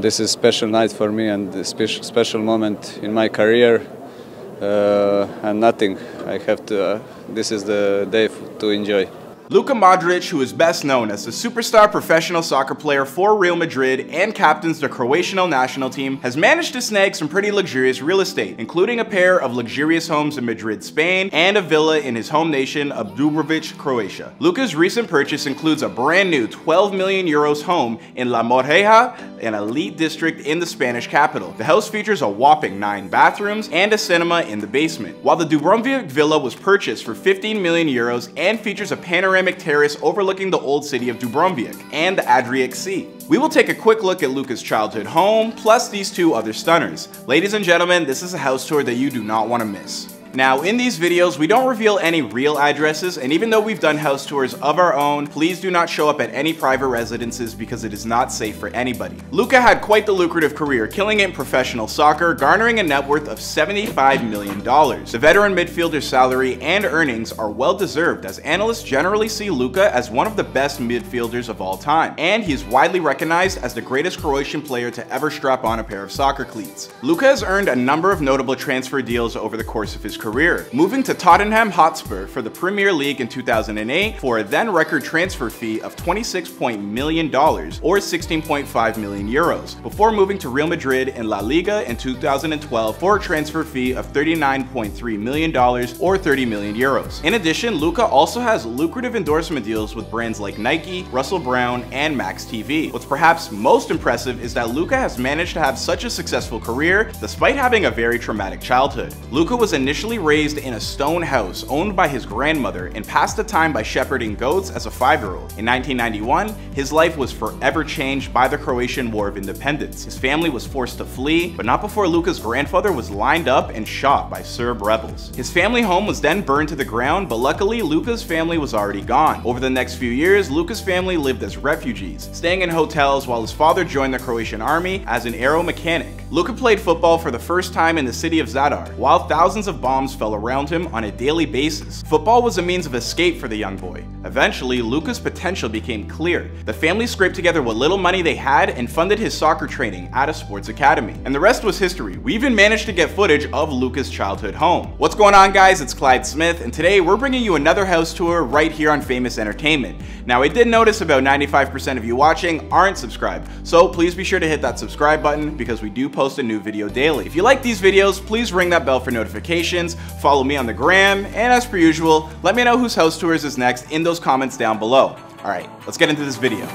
this is special night for me and a special special moment in my career. Uh, and nothing. I have to. Uh, this is the day to enjoy. Luka Modric, who is best known as the superstar professional soccer player for Real Madrid and captains the Croatian national team, has managed to snag some pretty luxurious real estate, including a pair of luxurious homes in Madrid, Spain, and a villa in his home nation of Dubrovnik, Croatia. Luka's recent purchase includes a brand new 12 million euros home in La Moraleja, an elite district in the Spanish capital. The house features a whopping 9 bathrooms and a cinema in the basement, while the Dubrovnik villa was purchased for 15 million euros and features a panoramic panoramic terrace overlooking the old city of Dubrovnik and the Adriatic Sea. We will take a quick look at Luka's childhood home, plus these two other stunners. Ladies and gentlemen, this is a house tour that you do not want to miss. Now, in these videos, we don't reveal any real addresses, and even though we've done house tours of our own, please do not show up at any private residences because it is not safe for anybody. Luka had quite the lucrative career, killing it in professional soccer, garnering a net worth of $75 million. The veteran midfielder's salary and earnings are well deserved as analysts generally see Luka as one of the best midfielders of all time, and he is widely recognized as the greatest Croatian player to ever strap on a pair of soccer cleats. Luka has earned a number of notable transfer deals over the course of his career, moving to Tottenham Hotspur for the Premier League in 2008 for a then record transfer fee of $26 million or 16.5 million euros, before moving to Real Madrid in La Liga in 2012 for a transfer fee of $39.3 million or 30 million euros. In addition, Luka also has lucrative endorsement deals with brands like Nike, Russell Brown, and Max TV. What's perhaps most impressive is that Luka has managed to have such a successful career despite having a very traumatic childhood. Luka was initially raised in a stone house owned by his grandmother and passed the time by shepherding goats as a five-year-old. In 1991, his life was forever changed by the Croatian War of Independence. His family was forced to flee, but not before Luka's grandfather was lined up and shot by Serb rebels. His family home was then burned to the ground, but luckily Luka's family was already gone. Over the next few years, Luka's family lived as refugees, staying in hotels while his father joined the Croatian army as an aero mechanic. Luka played football for the first time in the city of Zadar, while thousands of bombs fell around him on a daily basis. Football was a means of escape for the young boy. Eventually, Luka's potential became clear. The family scraped together what little money they had and funded his soccer training at a sports academy. And the rest was history. We even managed to get footage of Luka's childhood home. What's going on guys? It's Clyde Smith, and today we're bringing you another house tour right here on Famous Entertainment. Now, I did notice about 95% of you watching aren't subscribed, so please be sure to hit that subscribe button because we do post a new video daily. If you like these videos, please ring that bell for notifications, follow me on the gram, and as per usual, let me know whose house tours is next in those comments down below. Alright, let's get into this video.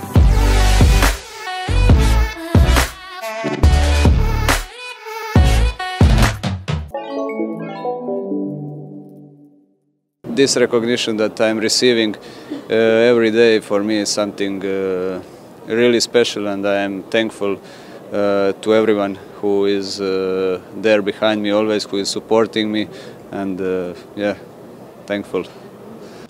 This recognition that I'm receiving uh, every day for me is something uh, really special and I am thankful uh, to everyone who is uh, there behind me always, who is supporting me and uh, yeah, thankful.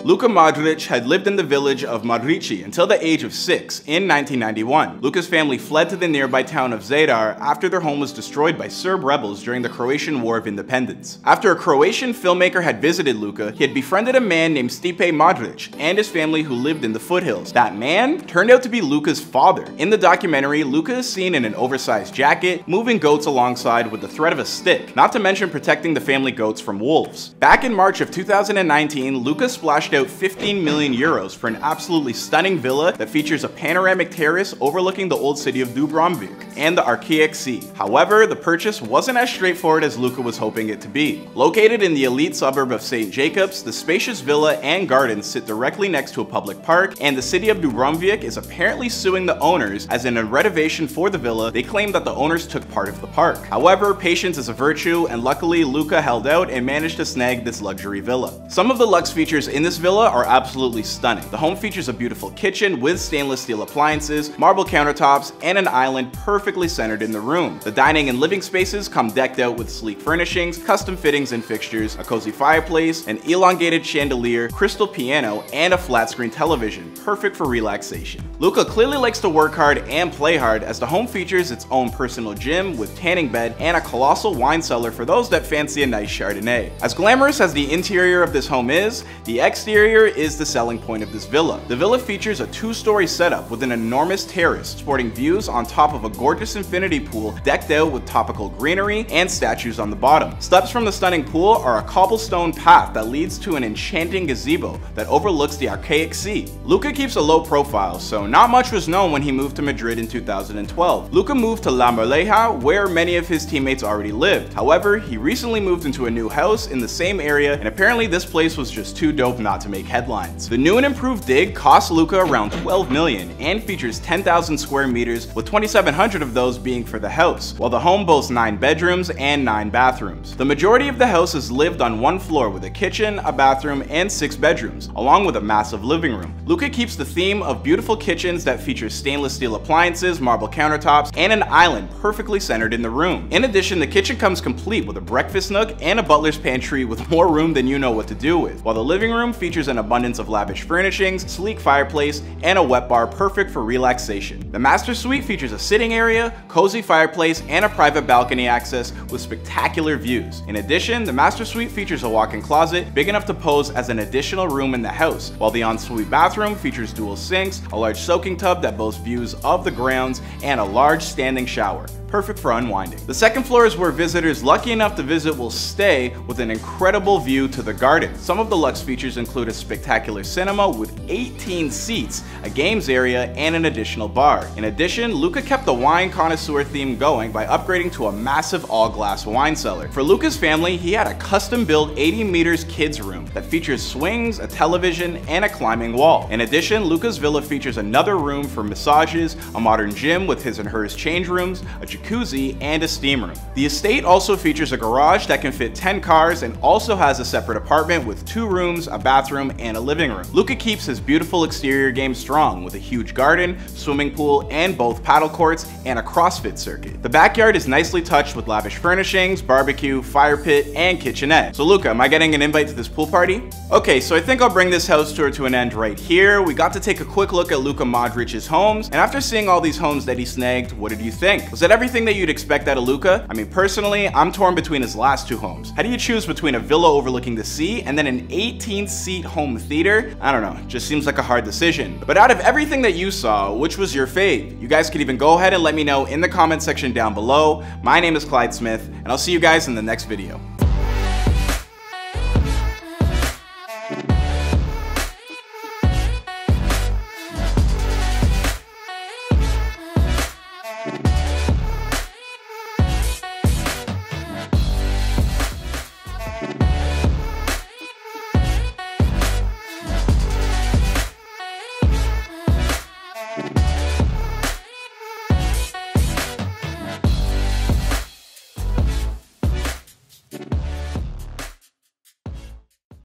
Luka Modric had lived in the village of Modrici until the age of six in 1991. Luka's family fled to the nearby town of Zadar after their home was destroyed by Serb rebels during the Croatian War of Independence. After a Croatian filmmaker had visited Luka, he had befriended a man named Stipe Modric and his family who lived in the foothills. That man turned out to be Luka's father. In the documentary, Luka is seen in an oversized jacket, moving goats alongside with the threat of a stick, not to mention protecting the family goats from wolves. Back in March of 2019, Luka splashed out 15 million euros for an absolutely stunning villa that features a panoramic terrace overlooking the old city of Dubrovnik and the Adriatic Sea. However, the purchase wasn't as straightforward as Luka was hoping it to be. Located in the elite suburb of St. Jacobs, the spacious villa and gardens sit directly next to a public park, and the city of Dubrovnik is apparently suing the owners as in a renovation for the villa, they claim that the owners took part of the park. However, patience is a virtue, and luckily Luka held out and managed to snag this luxury villa. Some of the lux features in this villa are absolutely stunning. The home features a beautiful kitchen with stainless steel appliances, marble countertops, and an island perfectly centered in the room. The dining and living spaces come decked out with sleek furnishings, custom fittings and fixtures, a cozy fireplace, an elongated chandelier, crystal piano, and a flat screen television, perfect for relaxation. Luka clearly likes to work hard and play hard as the home features its own personal gym with tanning bed and a colossal wine cellar for those that fancy a nice Chardonnay. As glamorous as the interior of this home is, the exterior exterior is the selling point of this villa. The villa features a two-story setup with an enormous terrace sporting views on top of a gorgeous infinity pool decked out with topical greenery and statues on the bottom. Steps from the stunning pool are a cobblestone path that leads to an enchanting gazebo that overlooks the Adriatic sea. Luka keeps a low profile, so not much was known when he moved to Madrid in 2012. Luka moved to La Moraleja, where many of his teammates already lived. However, he recently moved into a new house in the same area, and apparently this place was just too dope not to make headlines. The new and improved dig costs Luka around 12 million and features 10,000 square meters, with 2,700 of those being for the house, while the home boasts 9 bedrooms and 9 bathrooms. The majority of the house is lived on one floor with a kitchen, a bathroom, and 6 bedrooms, along with a massive living room. Luka keeps the theme of beautiful kitchens that feature stainless steel appliances, marble countertops, and an island perfectly centered in the room. In addition, the kitchen comes complete with a breakfast nook and a butler's pantry with more room than you know what to do with, while the living room features an abundance of lavish furnishings, sleek fireplace, and a wet bar perfect for relaxation. The master suite features a sitting area, cozy fireplace, and a private balcony access with spectacular views. In addition, the master suite features a walk-in closet big enough to pose as an additional room in the house, while the ensuite bathroom features dual sinks, a large soaking tub that boasts views of the grounds, and a large standing shower perfect for unwinding. The second floor is where visitors lucky enough to visit will stay with an incredible view to the garden. Some of the Lux features include a spectacular cinema with 18 seats, a games area, and an additional bar. In addition, Luka kept the wine connoisseur theme going by upgrading to a massive all-glass wine cellar. For Luka's family, he had a custom-built 80 meters kids room that features swings, a television, and a climbing wall. In addition, Luka's villa features another room for massages, a modern gym with his and hers change rooms, a jacuzzi jacuzzi, and a steam room. The estate also features a garage that can fit 10 cars and also has a separate apartment with two rooms, a bathroom, and a living room. Luka keeps his beautiful exterior game strong with a huge garden, swimming pool, and both paddle courts and a CrossFit circuit. The backyard is nicely touched with lavish furnishings, barbecue, fire pit, and kitchenette. So Luka, am I getting an invite to this pool party? Okay, so I think I'll bring this house tour to an end right here. We got to take a quick look at Luka Modric's homes, and after seeing all these homes that he snagged, what did you think? Was that everything everything that you'd expect out of Luka. I mean, personally, I'm torn between his last two homes. How do you choose between a villa overlooking the sea and then an 18-seat home theater? I don't know, just seems like a hard decision. But out of everything that you saw, which was your fave? You guys could even go ahead and let me know in the comment section down below. My name is Clyde Smith, and I'll see you guys in the next video.